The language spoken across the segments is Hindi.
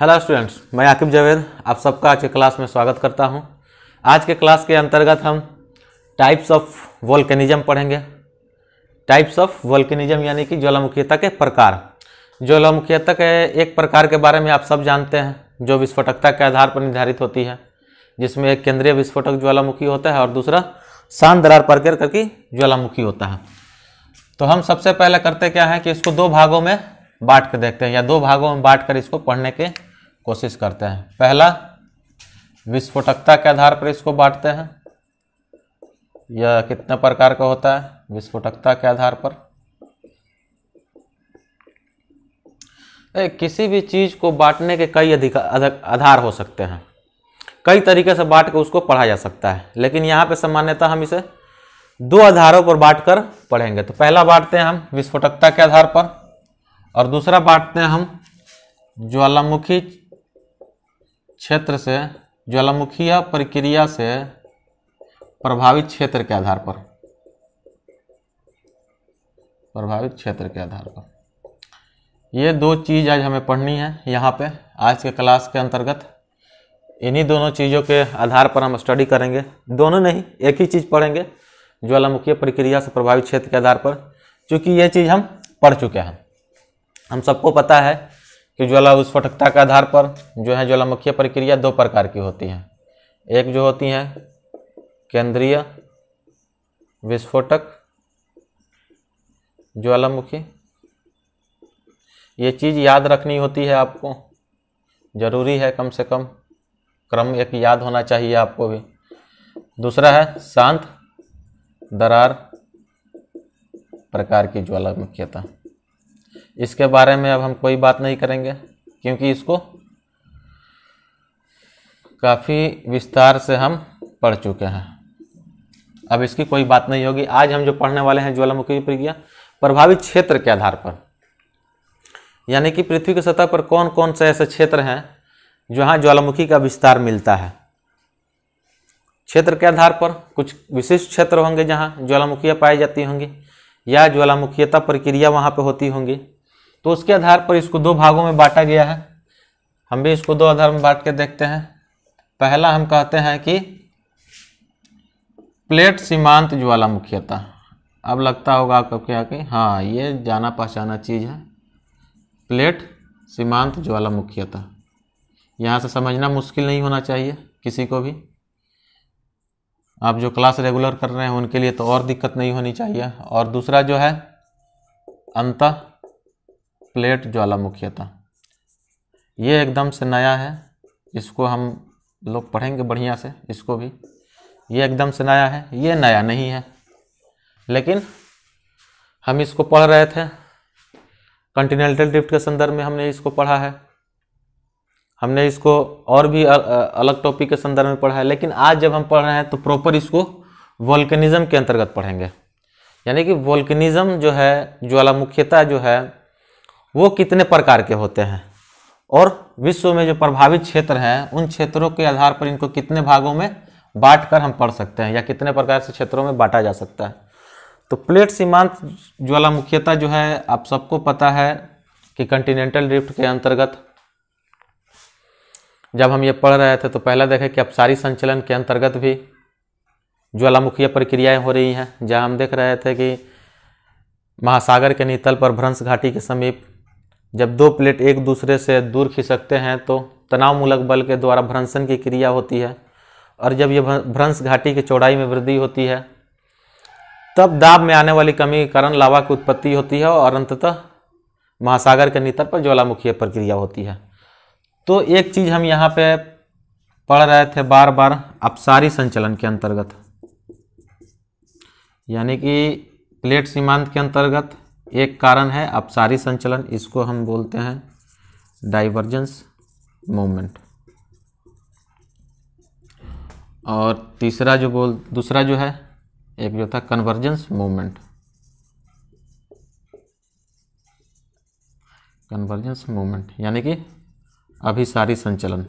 हेलो स्टूडेंट्स मैं आकिब जावेद, आप सबका आज के क्लास में स्वागत करता हूँ। आज के क्लास के अंतर्गत हम टाइप्स ऑफ़ वोल्केनिज्म पढ़ेंगे। टाइप्स ऑफ़ वोल्केनिज्म यानी कि ज्वालामुखीयता के प्रकार। ज्वालामुखीयता के एक प्रकार के बारे में आप सब जानते हैं, जो विस्फोटकता के आधार पर निर्धारित होती है, जिसमें एक केंद्रीय विस्फोटक ज्वालामुखी होता है और दूसरा शांत दरार करके ज्वालामुखी होता है। तो हम सबसे पहले करते क्या है कि इसको दो भागों में बांट कर देखते हैं या दो भागों में बांट कर इसको पढ़ने के कोशिश करते हैं। पहला विस्फोटकता के आधार पर इसको बांटते हैं। यह कितने प्रकार का होता है? विस्फोटकता के आधार पर। ए, किसी भी चीज़ को बांटने के कई अधिकार आधार हो सकते हैं। कई तरीके से बांट के उसको पढ़ा जा सकता है लेकिन यहाँ पे सामान्यतः हम इसे दो आधारों पर बांट कर पढ़ेंगे। तो पहला बांटते हैं हम विस्फोटकता के आधार पर। और दूसरा बांटते हैं हम ज्वालामुखी क्षेत्र से ज्वालामुखीय प्रक्रिया से प्रभावित क्षेत्र के आधार पर। प्रभावित क्षेत्र के आधार पर। ये दो चीज़ आज हमें पढ़नी है यहाँ पे, आज के क्लास के अंतर्गत। इन्हीं दोनों चीज़ों के आधार पर हम स्टडी करेंगे। दोनों नहीं, एक ही चीज़ पढ़ेंगे ज्वालामुखीय प्रक्रिया से प्रभावित क्षेत्र के आधार पर, क्योंकि ये चीज़ हम पढ़ चुके हैं। हम सबको पता है कि ज्वाला विस्फोटकता के आधार पर जो है ज्वालामुखीय प्रक्रिया दो प्रकार की होती है। एक जो होती हैं केंद्रीय विस्फोटक ज्वालामुखी। ये चीज़ याद रखनी होती है आपको, ज़रूरी है कम से कम क्रम एक याद होना चाहिए आपको भी। दूसरा है शांत, दरार प्रकार की ज्वालामुखीयता। इसके बारे में अब हम कोई बात नहीं करेंगे, क्योंकि इसको काफ़ी विस्तार से हम पढ़ चुके हैं। अब इसकी कोई बात नहीं होगी। आज हम जो पढ़ने वाले हैं ज्वालामुखी प्रक्रिया प्रभावित क्षेत्र के आधार पर, यानी कि पृथ्वी की सतह पर कौन कौन से ऐसे क्षेत्र हैं जहाँ ज्वालामुखी का विस्तार मिलता है। क्षेत्र के आधार पर कुछ विशिष्ट क्षेत्र होंगे जहाँ ज्वालामुखियाँ पाई जाती होंगी, या ज्वालामुखीयता प्रक्रिया वहाँ पर होती होंगी। तो उसके आधार पर इसको दो भागों में बांटा गया है। हम भी इसको दो आधार में बांट के देखते हैं। पहला हम कहते हैं कि प्लेट सीमांत ज्वालामुखीयता अब लगता होगा आपको क्या कि हाँ ये जाना पहचाना चीज़ है। प्लेट सीमांत ज्वालामुखीयता यहाँ से समझना मुश्किल नहीं होना चाहिए किसी को भी। आप जो क्लास रेगुलर कर रहे हैं उनके लिए तो और दिक्कत नहीं होनी चाहिए। और दूसरा जो है, अंत प्लेट ज्वालामुखीयता। ये एकदम से नया है। इसको हम लोग पढ़ेंगे बढ़िया से, इसको भी। ये एकदम से नया है, ये नया नहीं है। लेकिन हम इसको पढ़ रहे थे। कंटिनेंटल ड्रिफ्ट के संदर्भ में हमने इसको पढ़ा है। हमने इसको और भी अलग टॉपिक के संदर्भ में पढ़ा है। लेकिन आज जब हम पढ़ रहे हैं तो प्रॉपर इसको वोल्केनिज्म के अंतर्गत पढ़ेंगे। यानी कि वोल्केनिज्म जो है, ज्वालामुखीयता जो है वो कितने प्रकार के होते हैं? और विश्व में जो प्रभावित क्षेत्र हैं, उन क्षेत्रों के आधार पर इनको कितने भागों में बांट कर हम पढ़ सकते हैं या कितने प्रकार से क्षेत्रों में बांटा जा सकता है? तो प्लेट सीमांत ज्वालामुखीयता जो है, आप सबको पता है कि कंटिनेंटल ड्रिफ्ट के अंतर्गत जब हम ये पढ़ रहे थे तो पहला देखें कि अपसारी संचलन के अंतर्गत भी ज्वालामुखीय प्रक्रियाएँ हो रही हैं। जहाँ हम देख रहे थे कि महासागर के नितल पर भ्रंश घाटी के समीप जब दो प्लेट एक दूसरे से दूर खिसकते हैं तो तनावमूलक बल के द्वारा भ्रंशन की क्रिया होती है और जब ये भ्रंश घाटी की चौड़ाई में वृद्धि होती है, तब दाब में आने वाली कमी के कारण लावा की उत्पत्ति होती है और अंततः महासागर के नितर पर ज्वालामुखीय प्रक्रिया होती है। तो एक चीज़ हम यहाँ पे पढ़ रहे थे बार बार अपसारी संचलन के अंतर्गत। यानी कि प्लेट सीमांत के अंतर्गत एक कारण है अपसारी संचलन, इसको हम बोलते हैं डाइवर्जेंस मूवमेंट और तीसरा जो बोल, दूसरा जो है, एक जो था कन्वर्जेंस मूवमेंट कन्वर्जेंस मूवमेंट यानी कि अभिसारी संचलन.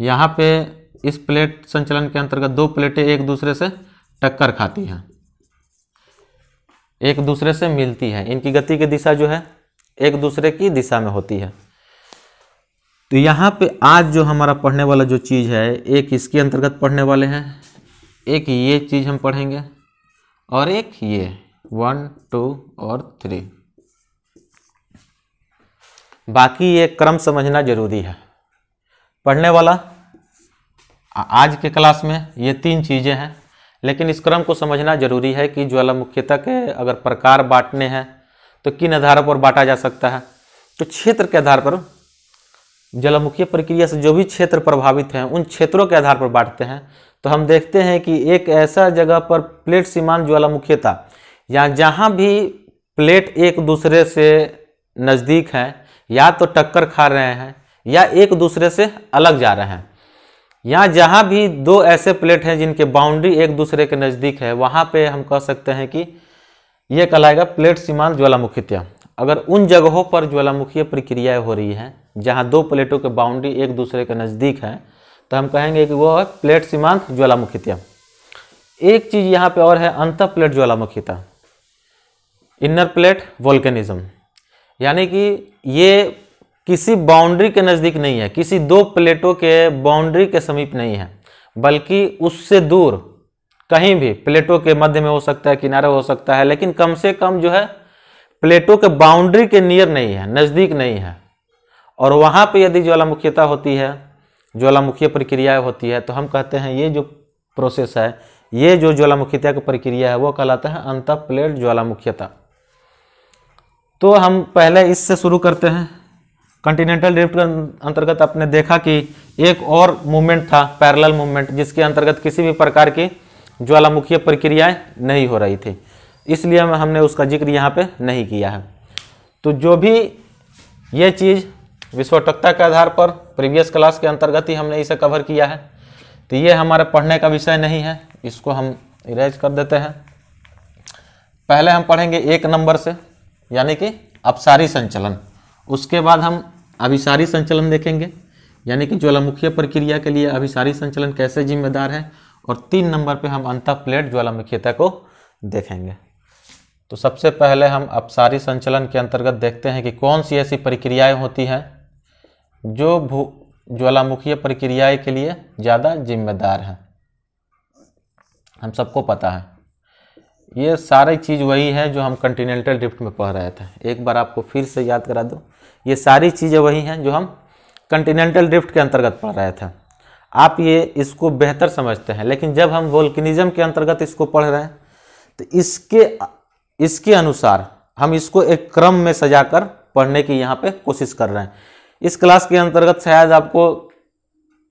यहाँ पे इस प्लेट संचलन के अंतर्गत दो प्लेटें एक दूसरे से टक्कर खाती हैं। एक दूसरे से मिलती है। इनकी गति की दिशा जो है, एक दूसरे की दिशा में होती है। तो यहाँ पे आज जो हमारा पढ़ने वाला जो चीज़ है, एक इसके अंतर्गत पढ़ने वाले हैं। एक ये चीज़ हम पढ़ेंगे और एक ये। वन टू और थ्री बाकी ये क्रम समझना ज़रूरी है। पढ़ने वाला आज के क्लास में ये तीन चीज़ें हैं। लेकिन इस क्रम को समझना ज़रूरी है कि ज्वालामुखीता के अगर प्रकार बांटने हैं तो किन आधारों पर बांटा जा सकता है? तो क्षेत्र के आधार पर ज्वालामुखीय प्रक्रिया से जो भी क्षेत्र प्रभावित हैं, उन क्षेत्रों के आधार पर बांटते हैं। तो हम देखते हैं कि एक ऐसा जगह पर प्लेट सीमांत ज्वालामुखीता, या जहाँ भी प्लेट एक दूसरे से नज़दीक हैं, या तो टक्कर खा रहे हैं, या एक दूसरे से अलग जा रहे हैं। या जहाँ भी दो ऐसे प्लेट हैं जिनके बाउंड्री एक दूसरे के नज़दीक है, वहाँ पे हम कह सकते हैं कि यह कहलाएगा प्लेट सीमांत ज्वालामुखीत्या। अगर उन जगहों पर ज्वालामुखीय प्रक्रियाएँ हो रही हैं, जहाँ दो प्लेटों के बाउंड्री एक दूसरे के नज़दीक हैं तो हम कहेंगे कि वो है प्लेट सीमांत ज्वालामुखीत्या। एक चीज़ यहाँ पे और है अंत प्लेट ज्वालामुखीता इनर प्लेट वोल्केनिज्म। यानी कि ये किसी बाउंड्री के नज़दीक नहीं है, किसी दो प्लेटों के बाउंड्री के समीप नहीं है, बल्कि उससे दूर कहीं भी प्लेटों के मध्य में हो सकता है, किनारे हो सकता है, लेकिन कम से कम जो है प्लेटों के बाउंड्री के नियर नहीं है, नज़दीक नहीं है। और वहाँ पे यदि ज्वालामुखीता होती है, ज्वालामुखीय प्रक्रिया होती है तो हम कहते हैं ये जो प्रोसेस है, ये जो ज्वालामुखीता की प्रक्रिया है, वो कहलाता है अंत प्लेट ज्वालामुखीता तो हम पहले इससे शुरू करते हैं। कंटिनेंटल ड्रिफ्ट के अंतर्गत आपने देखा कि एक और मूवमेंट था पैरेलल मूवमेंट जिसके अंतर्गत किसी भी प्रकार की ज्वालामुखीय प्रक्रियाएँ नहीं हो रही थी। इसलिए हमने उसका ज़िक्र यहाँ पे नहीं किया है। तो जो भी ये चीज़ विस्फोटकता के आधार पर प्रीवियस क्लास के अंतर्गत ही हमने इसे कवर किया है। तो ये हमारे पढ़ने का विषय नहीं है, इसको हम इरेज कर देते हैं। पहले हम पढ़ेंगे एक नंबर से, यानी कि अपसारी संचलन। उसके बाद हम अभिसारी संचलन देखेंगे, यानी कि ज्वालामुखीय प्रक्रिया के लिए अभिसारी संचलन कैसे जिम्मेदार है, और तीन नंबर पे हम अंत प्लेट ज्वालामुखीयता को देखेंगे। तो सबसे पहले हम अपसारी संचलन के अंतर्गत देखते हैं कि कौन सी ऐसी प्रक्रियाएँ होती हैं जो भू, ज्वालामुखीय प्रक्रियाएँ के लिए ज़्यादा जिम्मेदार हैं। हम सबको पता है। ये सारी चीज़ वही है जो हम कंटिनेंटल ड्रिफ्ट में पढ़ रहे थे। एक बार आपको फिर से याद करा दो। ये सारी चीज़ें वही हैं जो हम कंटिनेंटल ड्रिफ्ट के अंतर्गत पढ़ रहे थे। आप ये इसको बेहतर समझते हैं, लेकिन जब हम वोल्किनिज्म के अंतर्गत इसको पढ़ रहे हैं तो इसके इसके अनुसार हम इसको एक क्रम में सजाकर पढ़ने की यहाँ पे कोशिश कर रहे हैं। इस क्लास के अंतर्गत शायद आपको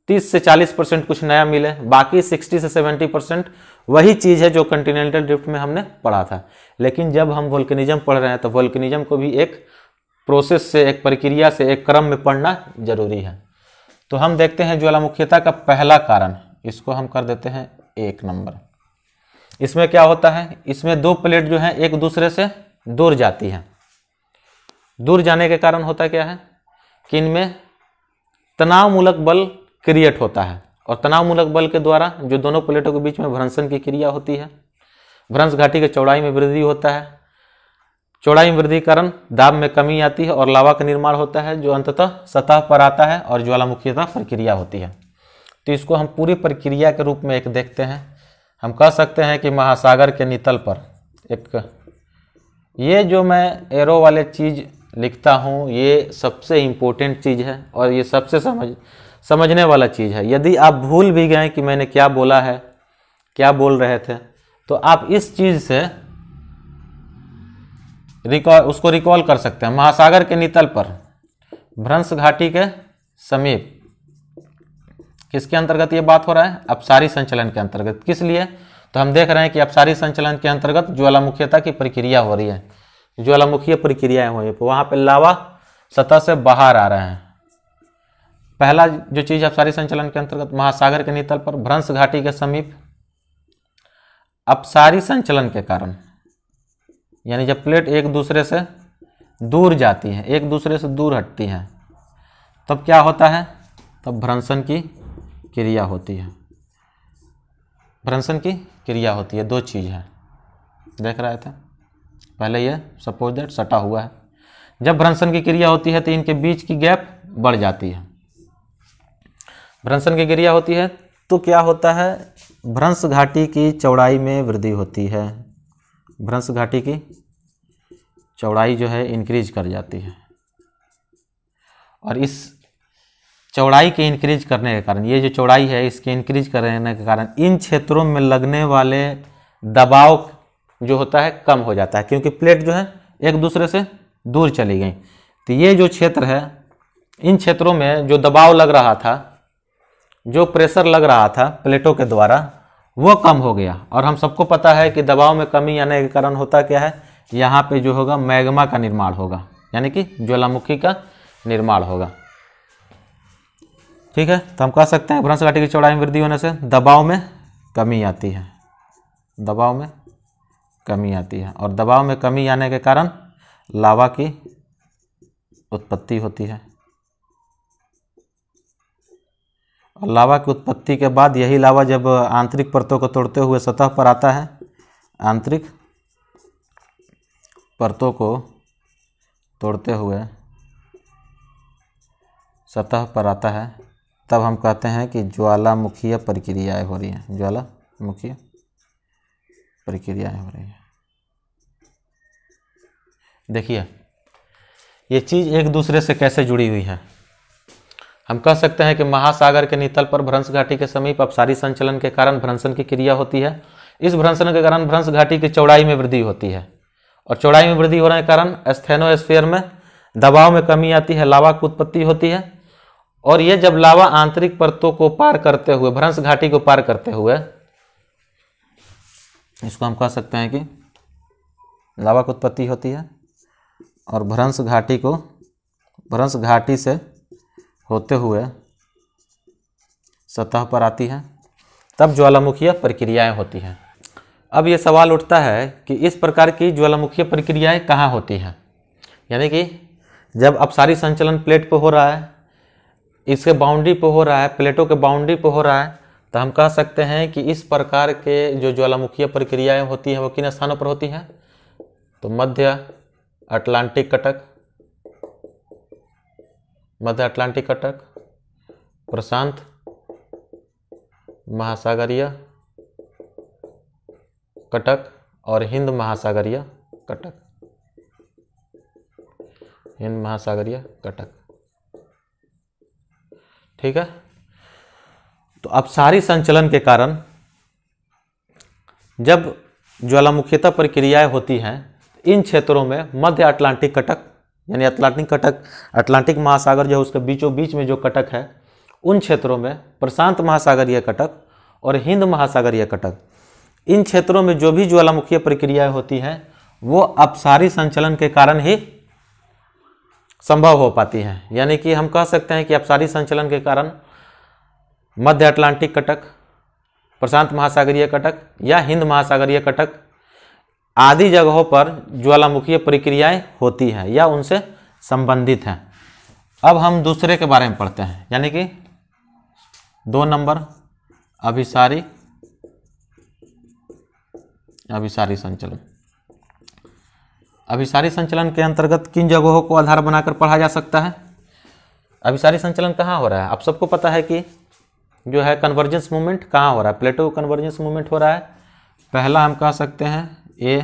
30 से 40 परसेंट कुछ नया मिले, बाकी 60 से 70 परसेंट वही चीज़ है जो कंटिनेंटल ड्रिफ्ट में हमने पढ़ा था। लेकिन जब हम वोल्कनिज्म पढ़ रहे हैं तो वोल्कनिज्म को भी एक प्रोसेस से, एक प्रक्रिया से, एक क्रम में पढ़ना ज़रूरी है। तो हम देखते हैं ज्वालामुखीता का पहला कारण। इसको हम कर देते हैं एक नंबर। इसमें क्या होता है? इसमें दो प्लेट जो है, एक दूसरे से दूर जाती है। दूर जाने के कारण होता क्या है? कि इनमें तनावमूलक बल क्रिएट होता है। और तनावमूलक बल के द्वारा जो दोनों प्लेटों के बीच में भ्रंशन की क्रिया होती है, भ्रंश घाटी के चौड़ाई में वृद्धि होता है चौड़ाई में वृद्धि कारण दाब में कमी आती है और लावा का निर्माण होता है, जो अंततः सतह पर आता है और ज्वालामुखीता प्रक्रिया होती है। तो इसको हम पूरी प्रक्रिया के रूप में एक देखते हैं। हम कह सकते हैं कि महासागर के नितल पर एक, ये जो मैं एरो वाले चीज़ लिखता हूँ, ये सबसे इम्पोर्टेंट चीज़ है और ये सबसे समझ, समझने वाला चीज़ है। यदि आप भूल भी गए कि मैंने क्या बोला है, क्या बोल रहे थे तो आप इस चीज़ से रिकॉल उसको रिकॉल कर सकते हैं। महासागर के नितल पर। भ्रंश घाटी के समीप। किसके अंतर्गत ये बात हो रहा है? अपसारी संचलन के अंतर्गत। किस लिए? तो हम देख रहे हैं कि अपसारी संचलन के अंतर्गत ज्वालामुखीयता की प्रक्रिया हो रही है। ज्वालामुखीय प्रक्रियाएँ हो रही है। वहाँ पर लावा सतह से बाहर आ रहे हैं। पहला जो चीज़ अपसारी संचलन के अंतर्गत, महासागर के नितल पर, भ्रंश घाटी के समीप। अपसारी संचलन के कारण। यानी जब प्लेट एक दूसरे से दूर जाती है, एक दूसरे से दूर हटती हैं, तब क्या होता है? तब भ्रंशन की क्रिया होती है। भ्रंशन की क्रिया होती है, दो चीज़ है। देख रहे थे? पहले ये सपोज़ दैट सटा हुआ है। जब भ्रंशन की क्रिया होती है तो इनके बीच की गैप बढ़ जाती है। भ्रंशन की क्रिया होती है तो क्या होता है? भ्रंश घाटी की चौड़ाई में वृद्धि होती है। भ्रंश घाटी की चौड़ाई जो है इंक्रीज कर जाती है। और इस चौड़ाई के इंक्रीज करने के कारण, ये जो चौड़ाई है, इसके इंक्रीज करने के कारण, इन क्षेत्रों में लगने वाले दबाव जो होता है, कम हो जाता है, क्योंकि प्लेट जो है, एक दूसरे से दूर चली गई। तो ये जो क्षेत्र है, इन क्षेत्रों में जो दबाव लग रहा था, जो प्रेशर लग रहा था प्लेटों के द्वारा वो कम हो गया। और हम सबको पता है कि दबाव में कमी आने के कारण होता क्या है? यहाँ पे जो होगा, मैग्मा का निर्माण होगा। यानी कि ज्वालामुखी का निर्माण होगा। ठीक है? तो हम कह सकते हैं भ्रंश घाटी की चौड़ाई में वृद्धि होने से दबाव में कमी आती है। दबाव में कमी आती है। और दबाव में कमी आने के कारण लावा की उत्पत्ति होती है। और लावा की उत्पत्ति के बाद यही लावा जब आंतरिक परतों को तोड़ते हुए सतह पर आता है, आंतरिक परतों को तोड़ते हुए सतह पर आता है, तब हम कहते हैं कि ज्वालामुखीय प्रक्रियाएँ हो रही हैं। ज्वालामुखीय प्रक्रियाएँ हो रही हैं। देखिए, ये चीज़ एक दूसरे से कैसे जुड़ी हुई है? हम कह सकते हैं कि महासागर के नितल पर भ्रंश घाटी के समीप अपसारी संचलन के कारण भ्रंशन की क्रिया होती है। इस भ्रंशन के कारण भ्रंश घाटी की चौड़ाई में वृद्धि होती है और चौड़ाई में वृद्धि होने के कारण स्थेनोस्फेयर में दबाव में कमी आती है, लावा की उत्पत्ति होती है। और ये जब लावा आंतरिक परतों को पार करते हुए, भ्रंश घाटी को पार करते हुए, इसको हम कह सकते हैं कि लावा की उत्पत्ति होती है और भ्रंश घाटी को, भ्रंश घाटी से होते हुए सतह पर आती है। तब ज्वालामुखीय प्रक्रियाएँ होती हैं। अब ये सवाल उठता है कि इस प्रकार की ज्वालामुखीय प्रक्रियाएँ कहाँ होती हैं? यानी कि जब अपसारी संचलन प्लेट पर हो रहा है, इसके बाउंड्री पर हो रहा है, प्लेटों के बाउंड्री पर हो रहा है तो हम कह सकते हैं कि इस प्रकार के जो ज्वालामुखीय प्रक्रियाएँ होती हैं, वो किन स्थानों पर होती हैं? तो मध्य अटलांटिक कटक मध्य अटलांटिक कटक प्रशांत, महासागरीय कटक और हिंद महासागरीय कटक। हिंद महासागरीय कटक। ठीक है? तो अपसारी संचलन के कारण जब ज्वालामुखीता प्रक्रियाएँ होती हैं, इन क्षेत्रों में मध्य अटलांटिक कटक यानी अटलांटिक कटक, अटलांटिक महासागर जो है, उसके बीचों बीच में जो कटक है, उन क्षेत्रों में प्रशांत महासागरीय कटक और हिंद महासागरीय कटक। इन क्षेत्रों में जो भी ज्वालामुखीय प्रक्रियाएँ होती हैं, वो अपसारी संचलन के कारण ही संभव हो पाती हैं। यानी कि हम कह सकते हैं कि अपसारी संचलन के कारण मध्य अटलांटिक कटक, प्रशांत महासागरीय कटक या हिंद महासागरीय कटक आदि जगहों पर ज्वालामुखीय प्रक्रियाएँ होती हैं या उनसे संबंधित हैं। अब हम दूसरे के बारे में पढ़ते हैं। यानी कि दो नंबर अभिसारी अभिसारी संचलन। अभिसारी संचलन के अंतर्गत किन जगहों को आधार बनाकर पढ़ा जा सकता है? अभिसारी संचलन कहाँ हो रहा है? आप सबको पता है कि जो है कन्वर्जेंस मूवमेंट कहाँ हो रहा है? प्लेटो कन्वर्जेंस मूवमेंट हो रहा है। पहला हम कह सकते हैं ए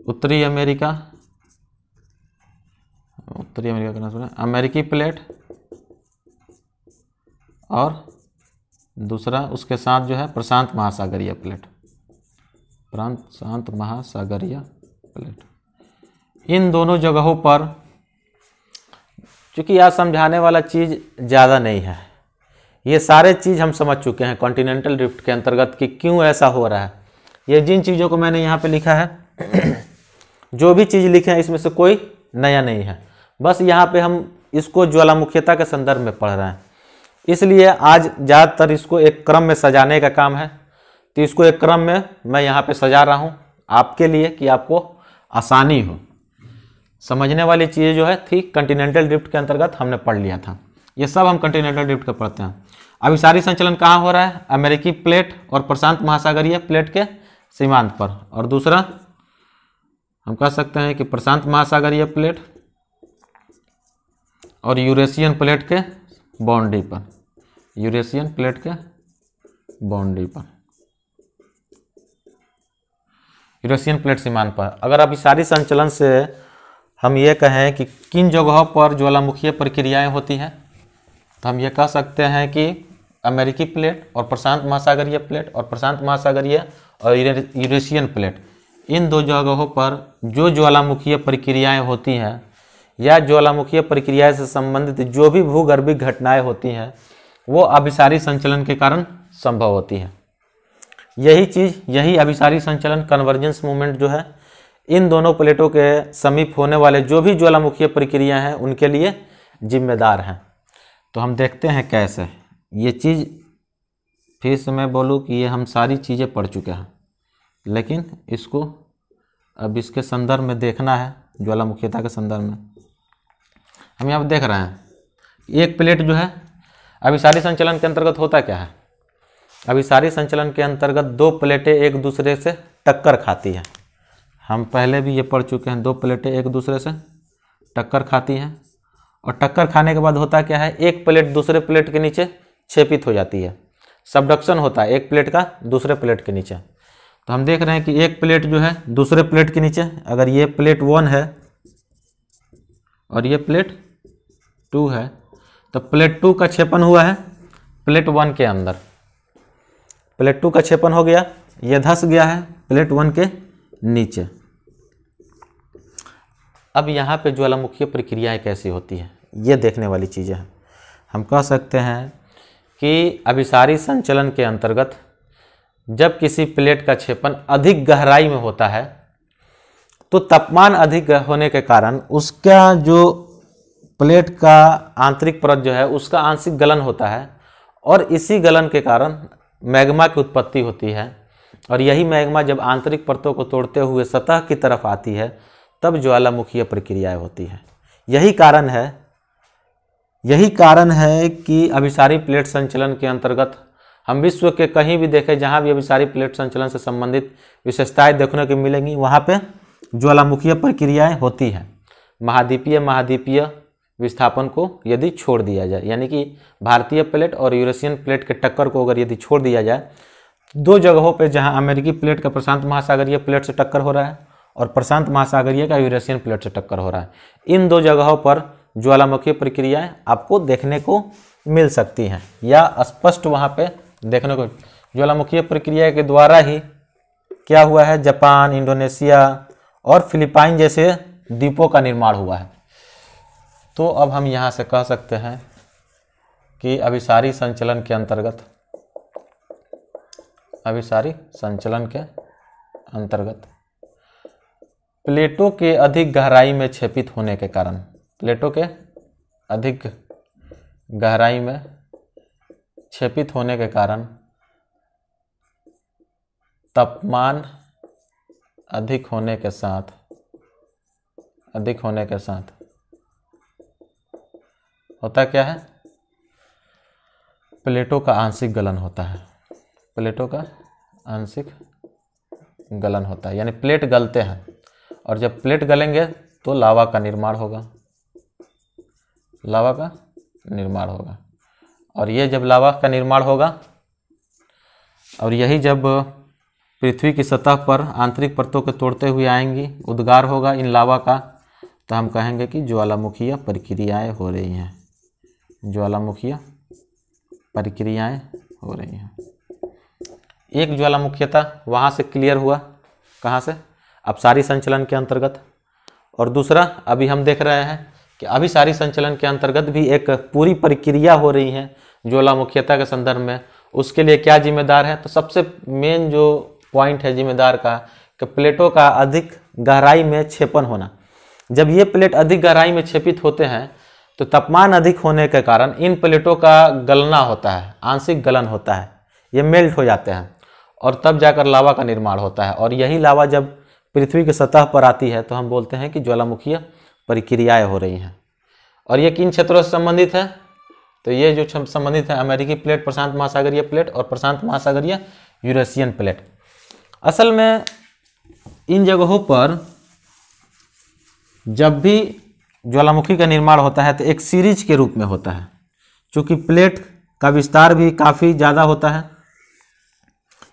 उत्तरी अमेरिका उत्तरी अमेरिका का नाम अमेरिकी प्लेट, और दूसरा उसके साथ जो है प्रशांत महासागरीय प्लेट प्रांत प्रशांत महासागरीय प्लेट। इन दोनों जगहों पर, चूँकि यह समझाने वाला चीज़ ज़्यादा नहीं है, ये सारे चीज़ हम समझ चुके हैं कॉन्टिनेंटल ड्रिफ्ट के अंतर्गत कि क्यों ऐसा हो रहा है। ये जिन चीज़ों को मैंने यहाँ पे लिखा है, जो भी चीज़ लिखे हैं, इसमें से कोई नया नहीं है। बस यहाँ पे हम इसको ज्वालामुखीता के संदर्भ में पढ़ रहे हैं। इसलिए आज ज़्यादातर इसको एक क्रम में सजाने का काम है। तो इसको एक क्रम में मैं यहाँ पे सजा रहा हूँ, आपके लिए कि आपको आसानी हो। समझने वाली चीज़ जो है, थी कंटिनेंटल ड्रिफ्ट के अंतर्गत हमने पढ़ लिया था। ये सब हम कंटिनेंटल ड्रिफ्ट का पढ़ते हैं। अभी सारी संचलन कहाँ हो रहा है? अमेरिकी प्लेट और प्रशांत महासागरीय प्लेट के सीमांत पर। और दूसरा, हम कह सकते हैं कि प्रशांत महासागरीय प्लेट और यूरेशियन प्लेट के बाउंड्री पर। यूरेशियन प्लेट के बाउंड्री पर। यूरेशियन प्लेट सीमांत पर। अगर अभिसारी संचलन से हम ये कहें कि किन जगहों पर ज्वालामुखीय प्रक्रियाएँ होती हैं तो हम ये कह सकते हैं कि अमेरिकी प्लेट और प्रशांत महासागरीय प्लेट और प्रशांत महासागरीय और यूरेशियन प्लेट। इन दो जगहों पर जो ज्वालामुखीय प्रक्रियाएँ होती हैं, या ज्वालामुखीय प्रक्रिया से संबंधित जो भी भूगर्भिक घटनाएँ होती हैं, वो अभिसारी संचलन के कारण संभव होती हैं। यही चीज़, यही अभिसारी संचलन कन्वर्जेंस मूवमेंट जो है, इन दोनों प्लेटों के समीप होने वाले जो भी ज्वालामुखीय प्रक्रिया हैं, उनके लिए जिम्मेदार हैं। तो हम देखते हैं कैसे। ये चीज़ फिर से मैं बोलूँ कि ये हम सारी चीज़ें पढ़ चुके हैं। लेकिन इसको अब इसके संदर्भ में देखना है, ज्वालामुखीयता के संदर्भ में। हम यहाँ पर देख रहे हैं, एक प्लेट जो है अभिसारी संचलन के अंतर्गत होता क्या है? अभिसारी संचलन के अंतर्गत दो प्लेटें एक दूसरे से टक्कर खाती हैं। हम पहले भी ये पढ़ चुके हैं, दो प्लेटें एक दूसरे से टक्कर खाती हैं। और टक्कर खाने के बाद होता क्या है, एक प्लेट दूसरे प्लेट के नीचे छेपित हो जाती है। सबडक्शन होता है, एक प्लेट का दूसरे प्लेट के नीचे। तो हम देख रहे हैं कि एक प्लेट जो है, दूसरे प्लेट के नीचे, अगर ये प्लेट वन है और ये प्लेट टू है तो प्लेट टू का छेपन हुआ है प्लेट वन के अंदर। प्लेट टू का छेपन हो गया, ये धस गया है प्लेट वन के नीचे। अब यहाँ पे ज्वालामुखीय प्रक्रियाएँ कैसी होती है, ये देखने वाली चीज़ें हैं। हम कह सकते हैं कि अभिसारी संचलन के अंतर्गत जब किसी प्लेट का क्षेपण अधिक गहराई में होता है तो तापमान अधिक होने के कारण उसका जो प्लेट का आंतरिक परत जो है, उसका आंशिक गलन होता है और इसी गलन के कारण मैग्मा की उत्पत्ति होती है। और यही मैग्मा जब आंतरिक परतों को तोड़ते हुए सतह की तरफ़ आती है, तब ज्वालामुखीय प्रक्रियाएँ होती हैं। यही कारण है यही कारण है कि अभिसारी प्लेट संचलन के अंतर्गत हम विश्व के कहीं भी देखें, जहाँ भी अभिसारी प्लेट संचलन से संबंधित विशेषताएँ देखने को मिलेंगी, वहाँ पे ज्वालामुखीय प्रक्रियाएँ होती हैं। महाद्वीपीय महाद्वीपीय विस्थापन को यदि छोड़ दिया जाए, यानी कि भारतीय प्लेट और यूरेशियन प्लेट के टक्कर को अगर यदि छोड़ दिया जाए, दो जगहों पर जहाँ अमेरिकी प्लेट का प्रशांत महासागरीय प्लेट से टक्कर हो रहा है और प्रशांत महासागरीय का यूरेशियन प्लेट से टक्कर हो रहा है, इन दो जगहों पर ज्वालामुखी प्रक्रियाएँ आपको देखने को मिल सकती हैं, या स्पष्ट वहाँ पे देखने को ज्वालामुखीय प्रक्रिया के द्वारा ही क्या हुआ है? जापान, इंडोनेशिया और फिलिपाइन जैसे द्वीपों का निर्माण हुआ है। तो अब हम यहाँ से कह सकते हैं कि अभिसारी संचलन के अंतर्गत अभिसारी संचलन के अंतर्गत। प्लेटों के अधिक गहराई में छेपित होने के कारण प्लेटों के अधिक गहराई में छेपित होने के कारण तापमान अधिक होने के साथ, अधिक होने के साथ। होता क्या है? प्लेटों का आंशिक गलन होता है। प्लेटों का आंशिक गलन होता है। यानी प्लेट गलते हैं। और जब प्लेट गलेंगे तो लावा का निर्माण होगा। लावा का निर्माण होगा। और ये जब लावा का निर्माण होगा, और यही जब पृथ्वी की सतह पर आंतरिक परतों के तोड़ते हुए आएँगी, उद्गार होगा इन लावा का तो हम कहेंगे कि ज्वालामुखीय प्रक्रियाएँ हो रही हैं। ज्वालामुखीय प्रक्रियाएँ हो रही हैं। एक ज्वालामुखीयता वहाँ से क्लियर हुआ, कहाँ से? अपसारी संचलन के अंतर्गत। और दूसरा, अभी हम देख रहे हैं कि अभी सारी संचलन के अंतर्गत भी एक पूरी प्रक्रिया हो रही है ज्वालामुखीयता के संदर्भ में। उसके लिए क्या जिम्मेदार है? तो सबसे मेन जो पॉइंट है जिम्मेदार का, कि प्लेटों का अधिक गहराई में छेपन होना। जब ये प्लेट अधिक गहराई में छेपित होते हैं तो तापमान अधिक होने के कारण इन प्लेटों का गलना होता है, आंशिक गलन होता है। ये मेल्ट हो जाते हैं और तब जाकर लावा का निर्माण होता है। और यही लावा जब पृथ्वी की सतह पर आती है तो हम बोलते हैं कि ज्वालामुखीय प्रक्रियाएँ हो रही हैं। और ये किन क्षेत्रों से संबंधित है? तो ये जो संबंधित है, अमेरिकी प्लेट, प्रशांत महासागरीय प्लेट और प्रशांत महासागरीय यूरेशियन प्लेट। असल में इन जगहों पर जब भी ज्वालामुखी का निर्माण होता है तो एक सीरीज़ के रूप में होता है, चूँकि प्लेट का विस्तार भी काफ़ी ज़्यादा होता है।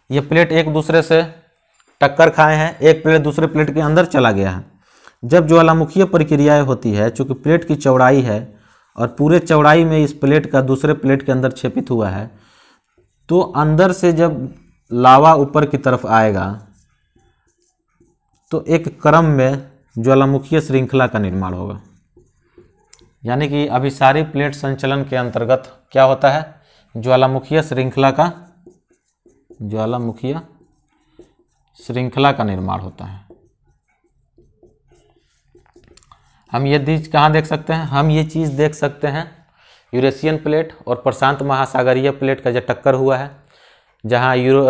ये प्लेट एक दूसरे से टक्कर खाए हैं, एक प्लेट दूसरे प्लेट के अंदर चला गया है। जब ज्वालामुखीय प्रक्रियाएँ होती है, चूँकि प्लेट की चौड़ाई है और पूरे चौड़ाई में इस प्लेट का दूसरे प्लेट के अंदर छेपित हुआ है तो अंदर से जब लावा ऊपर की तरफ़ आएगा तो एक क्रम में ज्वालामुखीय श्रृंखला का निर्माण होगा। यानी कि अभिसारी प्लेट संचलन के अंतर्गत क्या होता है? ज्वालामुखीय श्रृंखला का, ज्वालामुखीय श्रृंखला का निर्माण होता है। हम ये चीज़ कहाँ देख सकते हैं? हम ये चीज़ देख सकते हैं यूरेशियन प्लेट और प्रशांत महासागरीय प्लेट का जो टक्कर हुआ है, जहाँ यूरो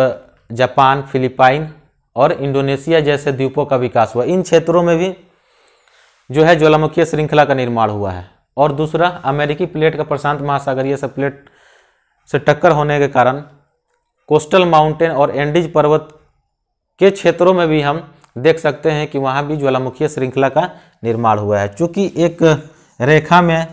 जापान, फिलिपाइन और इंडोनेशिया जैसे द्वीपों का विकास हुआ। इन क्षेत्रों में भी जो है ज्वालामुखीय श्रृंखला का निर्माण हुआ है। और दूसरा, अमेरिकी प्लेट का प्रशांत महासागरीय से प्लेट से टक्कर होने के कारण कोस्टल माउंटेन और एंडीज पर्वत के क्षेत्रों में भी हम देख सकते हैं कि वहाँ भी ज्वालामुखीय श्रृंखला का निर्माण हुआ है। चूँकि एक रेखा में,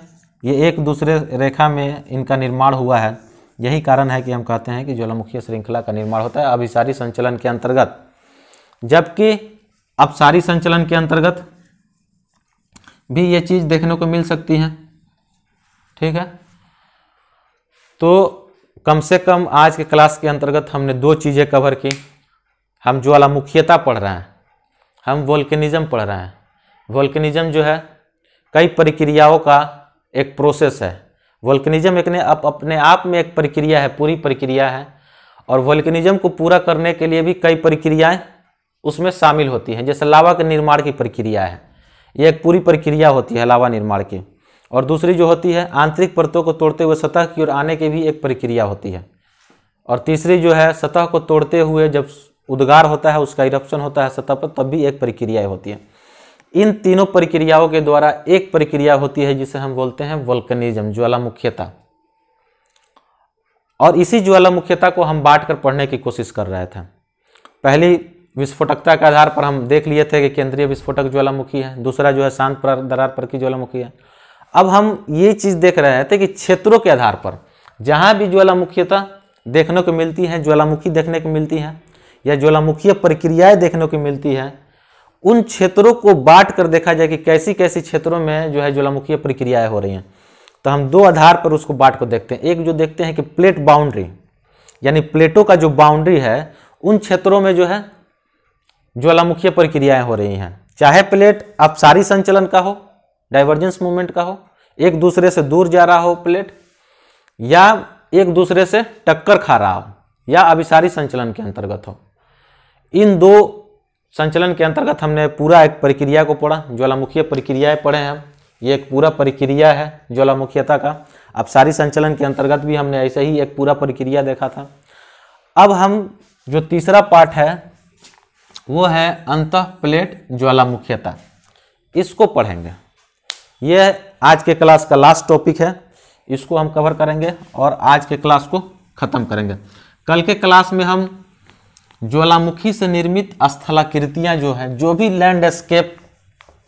ये एक दूसरे रेखा में इनका निर्माण हुआ है, यही कारण है कि हम कहते हैं कि ज्वालामुखीय श्रृंखला का निर्माण होता है अभिसारी संचलन के अंतर्गत। जबकि अपसारी संचलन के अंतर्गत भी ये चीज़ देखने को मिल सकती है। ठीक है? तो कम से कम आज के क्लास के अंतर्गत हमने दो चीज़ें कवर की। हम ज्वालामुखीयता पढ़ रहे हैं। हम वोल्केनिज्म पढ़ रहे हैं। वोल्केनिज्म जो है कई प्रक्रियाओं का एक प्रोसेस है। वोल्केनिज्म एक ने अप, अपने आप में एक प्रक्रिया है पूरी प्रक्रिया है। और वोल्केनिज्म को पूरा करने के लिए भी कई प्रक्रियाएँ उसमें शामिल होती हैं। जैसे लावा के निर्माण की प्रक्रिया है। ये एक पूरी प्रक्रिया होती है लावा निर्माण की। और दूसरी जो होती है आंतरिक परतों को तोड़ते हुए सतह की ओर आने की भी एक प्रक्रिया होती है। और तीसरी जो है सतह को तोड़ते हुए जब उद्गार होता है, उसका इरप्शन होता है, सतह पर तब भी एक प्रक्रिया होती है। इन तीनों प्रक्रियाओं के द्वारा एक प्रक्रिया होती है, जिसे हम बोलते हैं वोल्कनिज्म ज्वालामुख्यता। और इसी ज्वालामुख्यता को हम बांट कर पढ़ने की कोशिश कर रहे थे। पहली विस्फोटकता के आधार पर हम देख लिए थे कि केंद्रीय विस्फोटक ज्वालामुखी है, दूसरा जो है शांत दरार पर की ज्वालामुखी है। अब हम ये चीज़ देख रहे थे कि क्षेत्रों के आधार पर जहाँ भी ज्वालामुखीता देखने को मिलती है, ज्वालामुखी देखने को मिलती है या ज्वालामुखीय प्रक्रियाएँ देखने को मिलती है, उन क्षेत्रों को बांट कर देखा जाए कि कैसी कैसी क्षेत्रों में जो है ज्वालामुखीय प्रक्रियाएँ हो रही हैं। तो हम दो आधार पर उसको बांट को देखते हैं। एक जो देखते हैं कि प्लेट बाउंड्री, यानी प्लेटों का जो बाउंड्री है, उन क्षेत्रों में जो है ज्वालामुखीय प्रक्रियाएँ हो रही हैं। चाहे प्लेट अपसारी संचलन का हो, डाइवर्जेंस मूवमेंट का हो, एक दूसरे से दूर जा रहा हो प्लेट, या एक दूसरे से टक्कर खा रहा हो, या अभिसारी संचलन के अंतर्गत हो। इन दो संचलन के अंतर्गत हमने पूरा एक प्रक्रिया को पढ़ा, ज्वालामुखीय प्रक्रियाएँ पढ़े हैं ये एक पूरा प्रक्रिया है ज्वालामुखीयता का। अब सारी संचलन के अंतर्गत भी हमने ऐसे ही एक पूरा प्रक्रिया देखा था। अब हम जो तीसरा पार्ट है, वो है अंत प्लेट ज्वालामुखीयता। इसको पढ़ेंगे। ये आज के क्लास का लास्ट टॉपिक है। इसको हम कवर करेंगे और आज के क्लास को ख़त्म करेंगे। कल के क्लास में हम ज्वालामुखी से निर्मित स्थलाकृतियाँ जो हैं, जो भी लैंडस्केप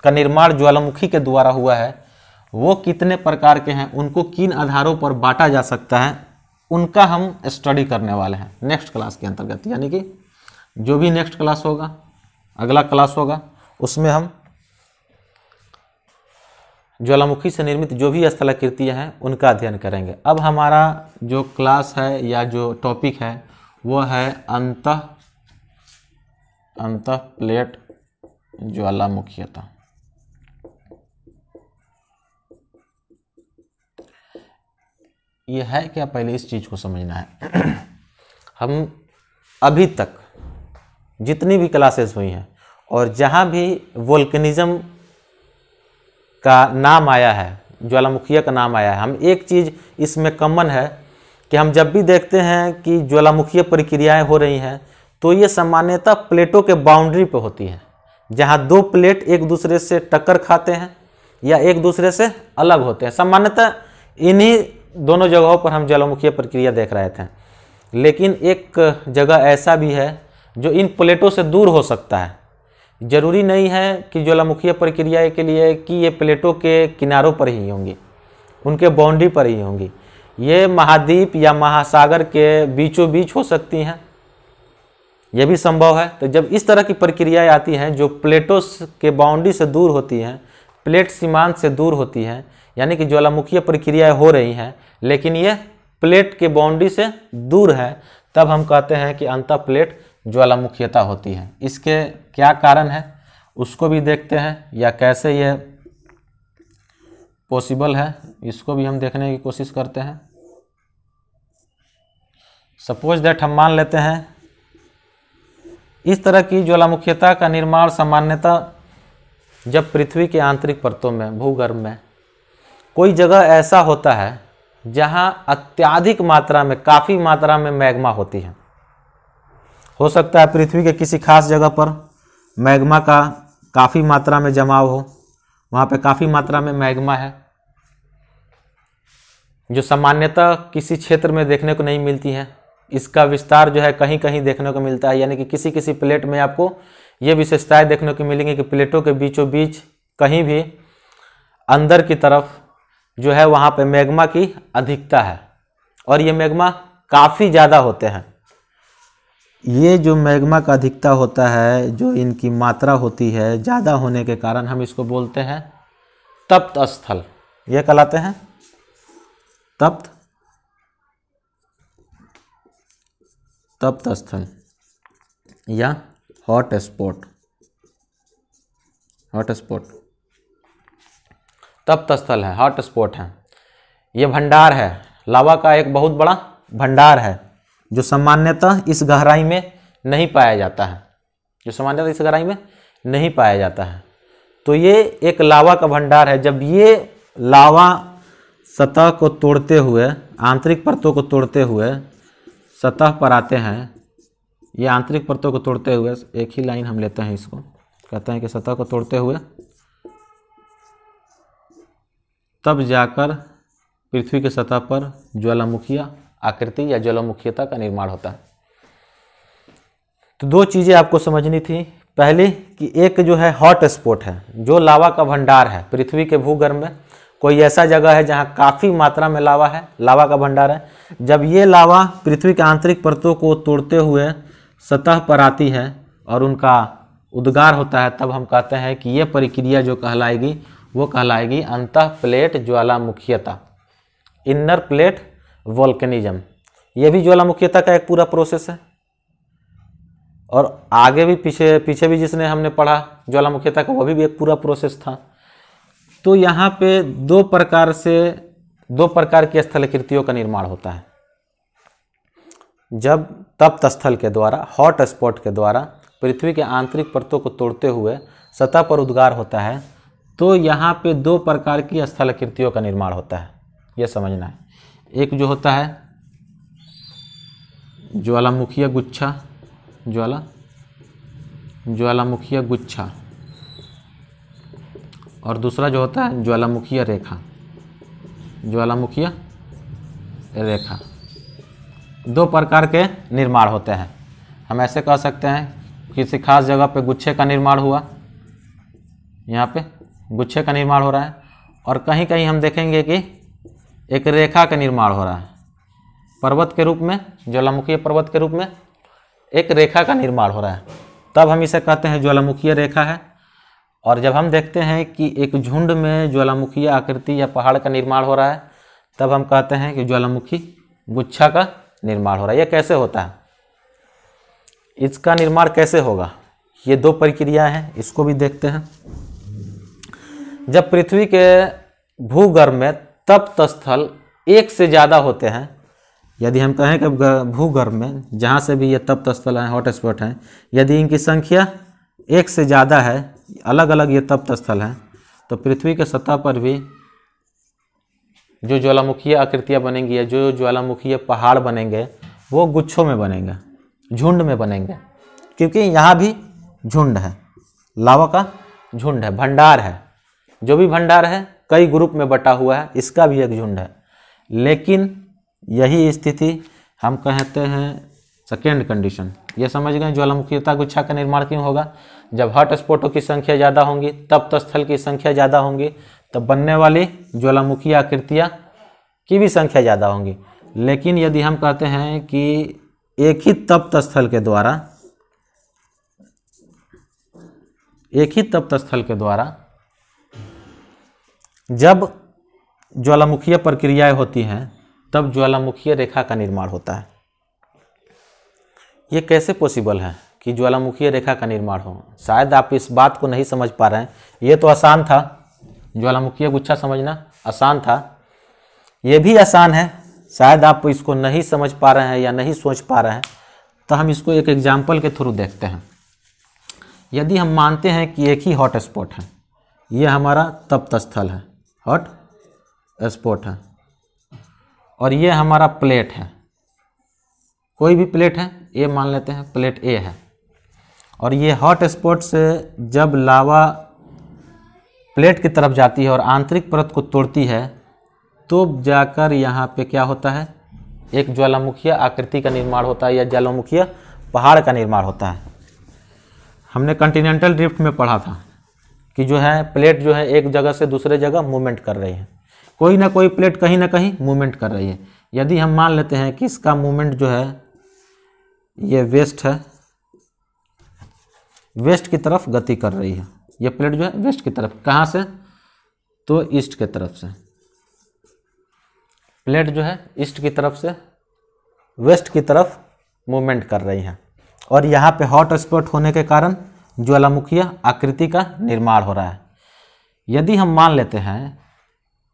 का निर्माण ज्वालामुखी के द्वारा हुआ है, वो कितने प्रकार के हैं, उनको किन आधारों पर बांटा जा सकता है, उनका हम स्टडी करने वाले हैं नेक्स्ट क्लास के अंतर्गत। यानी कि जो भी नेक्स्ट क्लास होगा, अगला क्लास होगा, उसमें हम ज्वालामुखी से निर्मित जो भी स्थलाकृतियाँ हैं, उनका अध्ययन करेंगे। अब हमारा जो क्लास है या जो टॉपिक है, वो है अंत अंत प्लेट ज्वालामुखीयता ये है क्या पहले इस चीज़ को समझना है। हम अभी तक जितनी भी क्लासेस हुई हैं और जहाँ भी वोल्कनिज्म का नाम आया है, ज्वालामुखीय का नाम आया है, हम एक चीज़ इसमें कॉमन है कि हम जब भी देखते हैं कि ज्वालामुखीय प्रक्रियाएँ हो रही हैं तो ये सामान्यतः प्लेटों के बाउंड्री पे होती है, जहाँ दो प्लेट एक दूसरे से टक्कर खाते हैं या एक दूसरे से अलग होते हैं। सामान्यतः इन्हीं दोनों जगहों पर हम ज्वालामुखीय प्रक्रिया देख रहे थे। लेकिन एक जगह ऐसा भी है जो इन प्लेटों से दूर हो सकता है। ज़रूरी नहीं है कि ज्वालामुखीय प्रक्रिया के लिए कि ये प्लेटों के किनारों पर ही होंगी, उनके बाउंड्री पर ही होंगी। ये महाद्वीप या महासागर के बीचों बीच हो सकती हैं यह भी संभव है। तो जब इस तरह की प्रक्रियाएँ आती हैं, जो प्लेटों के बाउंड्री से दूर होती हैं, प्लेट सीमांत से दूर होती हैं, यानी कि ज्वालामुखीय प्रक्रियाएँ हो रही हैं, लेकिन ये प्लेट के बाउंड्री से दूर है, तब हम कहते हैं कि अंत प्लेट ज्वालामुखीयता होती है। इसके क्या कारण है? उसको भी देखते हैं, या कैसे ये पॉसिबल है, इसको भी हम देखने की कोशिश करते हैं। सपोज़ दैट हम मान लेते हैं इस तरह की ज्वालामुखीयता का निर्माण सामान्यतः जब पृथ्वी के आंतरिक परतों में, भूगर्भ में, कोई जगह ऐसा होता है जहाँ अत्याधिक मात्रा में, काफ़ी मात्रा में मैग्मा होती है। हो सकता है पृथ्वी के किसी खास जगह पर मैग्मा का काफ़ी मात्रा में जमाव हो, वहाँ पे काफ़ी मात्रा में मैग्मा है, जो सामान्यतः किसी क्षेत्र में देखने को नहीं मिलती है। इसका विस्तार जो है कहीं कहीं देखने को मिलता है, यानी कि किसी किसी प्लेट में आपको ये विशेषताएँ देखने को मिलेंगी कि प्लेटों के बीचों बीच कहीं भी अंदर की तरफ़ जो है वहाँ पे मैग्मा की अधिकता है। और ये मैग्मा काफ़ी ज़्यादा होते हैं। ये जो मैग्मा का अधिकता होता है, जो इनकी मात्रा होती है, ज़्यादा होने के कारण हम इसको बोलते हैं तप्त स्थल। ये कहलाते हैं तप्त तप्त स्थल या हॉट स्पॉट हॉट स्पॉट तप्त स्थल है हॉट स्पॉट है। ये भंडार है। लावा का एक बहुत बड़ा भंडार है, जो सामान्यतः इस गहराई में नहीं पाया जाता है। जो सामान्यतः इस गहराई में नहीं पाया जाता है। तो ये एक लावा का भंडार है। जब ये लावा सतह को तोड़ते हुए, आंतरिक परतों को तोड़ते हुए सतह पर आते हैं, ये आंतरिक परतों को तोड़ते हुए, एक ही लाइन हम लेते हैं इसको। कहते हैं कि सतह को तोड़ते हुए, तब जाकर पृथ्वी के सतह पर ज्वालामुखीय आकृति या ज्वालामुखीयता का निर्माण होता है। तो दो चीज़ें आपको समझनी थी। पहली कि एक जो है हॉट स्पॉट है, जो लावा का भंडार है, पृथ्वी के भूगर्भ में कोई ऐसा जगह है जहाँ काफ़ी मात्रा में लावा है लावा का भंडार है। जब ये लावा पृथ्वी के आंतरिक परतों को तोड़ते हुए सतह पर आती है और उनका उद्गार होता है तब हम कहते हैं कि ये प्रक्रिया जो कहलाएगी वो कहलाएगी अंत प्लेट ज्वालामुखीयता इनर प्लेट वोल्कनिज्म। ये भी ज्वालामुखीयता का एक पूरा प्रोसेस है। और आगे भी पीछे पीछे भी जिसने हमने पढ़ा ज्वालामुखीयता का वह भी, भी एक पूरा प्रोसेस था। तो यहाँ पे दो प्रकार से, दो प्रकार की स्थलाकृतियों का निर्माण होता है। जब तप्त स्थल के द्वारा, हॉट स्पॉट के द्वारा पृथ्वी के आंतरिक परतों को तोड़ते हुए सतह पर उद्गार होता है तो यहाँ पे दो प्रकार की स्थलाकृतियों का निर्माण होता है। यह समझना है। एक जो होता है, ज्वालामुखीय गुच्छा, ज्वाला, ज्वालामुखीय गुच्छा। और दूसरा जो होता है ज्वालामुखीय रेखा। ज्वालामुखीय रेखा। दो प्रकार के निर्माण होते हैं। हम ऐसे कह सकते हैं किसी खास जगह पे गुच्छे का निर्माण हुआ। यहाँ पे गुच्छे का निर्माण हो रहा है और कहीं कहीं हम देखेंगे कि एक रेखा का निर्माण हो रहा है। पर्वत के रूप में, ज्वालामुखीय पर्वत के रूप में एक रेखा का निर्माण हो रहा है। तब हम इसे कहते हैं ज्वालामुखीय रेखा है। और जब हम देखते हैं कि एक झुंड में ज्वालामुखी आकृति या पहाड़ का निर्माण हो रहा है, तब हम कहते हैं कि ज्वालामुखी गुच्छा का निर्माण हो रहा है। यह कैसे होता है? इसका निर्माण कैसे होगा? ये दो प्रक्रियाएँ हैं, इसको भी देखते हैं। जब पृथ्वी के भूगर्भ में तप्त स्थल एक से ज़्यादा होते हैं, यदि हम कहें कि भूगर्भ में, जहाँ से भी ये तप्त स्थल हैं, हॉटस्पॉट हैं, यदि इनकी संख्या एक से ज़्यादा है अलग अलग ये तप्त स्थल हैं। तो पृथ्वी के सतह पर भी जो ज्वालामुखीय आकृतियाँ बनेंगी या जो ज्वालामुखीय पहाड़ बनेंगे, वो गुच्छों में बनेंगे, झुंड में बनेंगे। क्योंकि यहाँ भी झुंड है, लावा का झुंड है, भंडार है। जो भी भंडार है, कई ग्रुप में बटा हुआ है, इसका भी एक झुंड है। लेकिन यही स्थिति हम कहते हैं सेकेंड कंडीशन ये समझ गए? ज्वालामुखीता गुच्छा का निर्माण क्यों होगा? जब हॉट स्पॉटों की संख्या ज़्यादा होंगी, तब स्थल की संख्या ज़्यादा होंगी, तब बनने वाली ज्वालामुखी आकृतियाँ की भी संख्या ज़्यादा होंगी। लेकिन यदि हम कहते हैं कि एक ही तप्त स्थल के द्वारा, एक ही तप्त स्थल के द्वारा जब ज्वालामुखीय प्रक्रियाएँ होती हैं, तब ज्वालामुखीय रेखा का निर्माण होता है। ये कैसे पॉसिबल है कि ज्वालामुखीय रेखा का निर्माण हो? शायद आप इस बात को नहीं समझ पा रहे हैं। ये तो आसान था। ज्वालामुखीय गुच्छा समझना आसान था। ये भी आसान है। शायद आप इसको नहीं समझ पा रहे हैं या नहीं सोच पा रहे हैं तो हम इसको एक एग्ज़ाम्पल के थ्रू देखते हैं। यदि हम मानते हैं कि एक ही हॉट स्पॉट है, ये हमारा तप्त स्थल है। हॉट स्पॉट है। और ये हमारा प्लेट है। कोई भी प्लेट है? ए मान लेते हैं, प्लेट ए है। और ये हॉट स्पॉट से जब लावा प्लेट की तरफ़ जाती है और आंतरिक परत को तोड़ती है तो जाकर यहाँ पे क्या होता है? एक ज्वालामुखीय आकृति का निर्माण होता है या ज्वालामुखीय पहाड़ का निर्माण होता है। हमने कंटिनेंटल ड्रिफ्ट में पढ़ा था कि जो है, प्लेट जो है एक जगह से दूसरे जगह मूवमेंट कर रही है। कोई ना कोई प्लेट कहीं ना कहीं मूवमेंट कर रही है। यदि हम मान लेते हैं कि इसका मूवमेंट जो है ये वेस्ट है। वेस्ट की तरफ़ गति कर रही है। ये प्लेट जो है वेस्ट की तरफ़। कहाँ से? तो ईस्ट की तरफ़ से। प्लेट जो है ईस्ट की तरफ़ से वेस्ट की तरफ़ मूवमेंट कर रही है। और यहाँ पे हॉट स्पॉट होने के कारण ज्वालामुखीय आकृति का निर्माण हो रहा है। यदि हम मान लेते हैं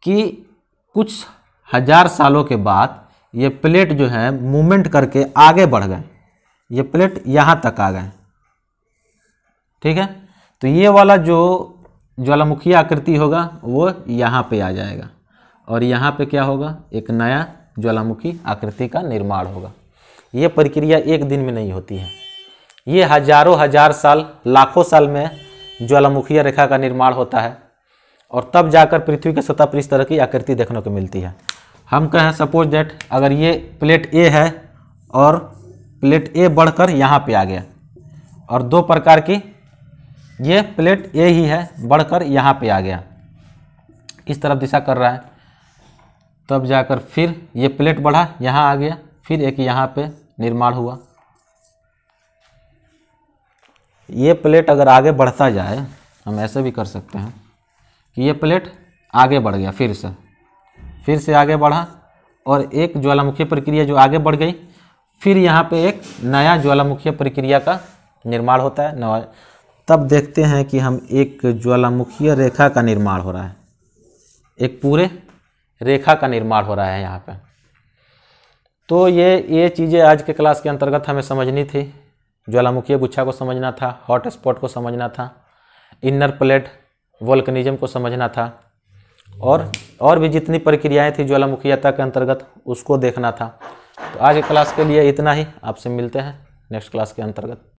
कि कुछ हज़ार सालों के बाद ये प्लेट जो है मूवमेंट करके आगे बढ़ गए। ये प्लेट यहाँ तक आ गए। ठीक है? तो ये वाला जो ज्वालामुखी आकृति होगा, वो यहाँ पे आ जाएगा। और यहाँ पे क्या होगा? एक नया ज्वालामुखी आकृति का निर्माण होगा। ये प्रक्रिया एक दिन में नहीं होती है। ये हज़ारों हज़ार साल, लाखों साल में ज्वालामुखीय रेखा का निर्माण होता है। और तब जाकर पृथ्वी के सतह पर इस तरह की आकृति देखने को मिलती है। हम कहें, सपोज़ दैट अगर ये प्लेट ए है और प्लेट ए बढ़कर यहाँ पे आ गया। और दो प्रकार की, ये प्लेट ए ही है, बढ़कर यहाँ पे आ गया। इस तरफ़ दिशा कर रहा है। तब जाकर फिर ये प्लेट बढ़ा, यहाँ आ गया, फिर एक यहाँ पे निर्माण हुआ। ये प्लेट अगर आगे बढ़ता जाए, हम ऐसे भी कर सकते हैं कि ये प्लेट आगे बढ़ गया फिर से। फिर से आगे बढ़ा और एक ज्वालामुखी प्रक्रिया जो आगे बढ़ गई फिर यहाँ पे एक नया ज्वालामुखी प्रक्रिया का निर्माण होता है, नवा तब देखते हैं कि हम एक ज्वालामुखीय रेखा का निर्माण हो रहा है। एक पूरे रेखा का निर्माण हो रहा है यहाँ पे। तो ये ये चीज़ें आज के क्लास के अंतर्गत हमें समझनी थी। ज्वालामुखीय गुच्छा को समझना था हॉट स्पॉट को समझना था, इनर प्लेट, वोल्कनिज्म को समझना था, और और भी जितनी प्रक्रियाएँ थी ज्वालामुखीयता के अंतर्गत, उसको देखना था। तो आज की क्लास के लिए इतना ही। आपसे मिलते हैं नेक्स्ट क्लास के अंतर्गत।